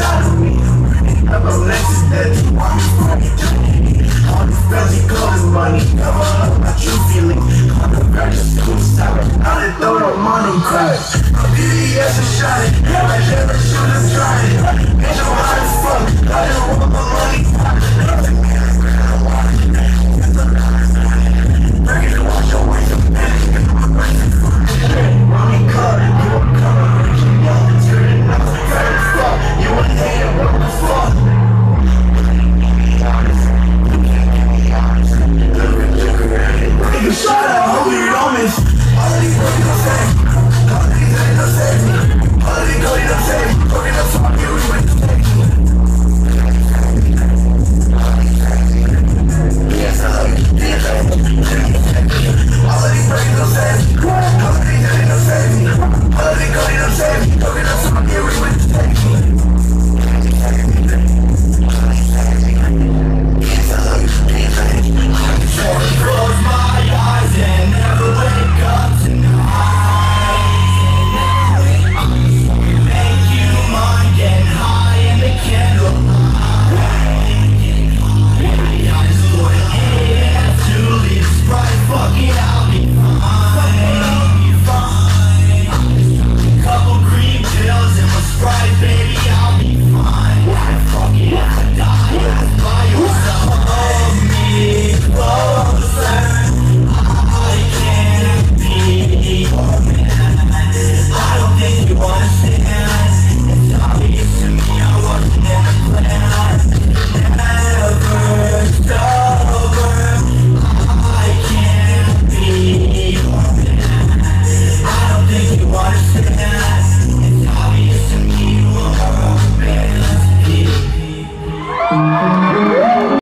inside of me. Everlasting death, I'm on the belly, cold money, cover up my true feeling. On the precious, cool style, I done throw the money, crash. Beauty as a shot, never. Shut up!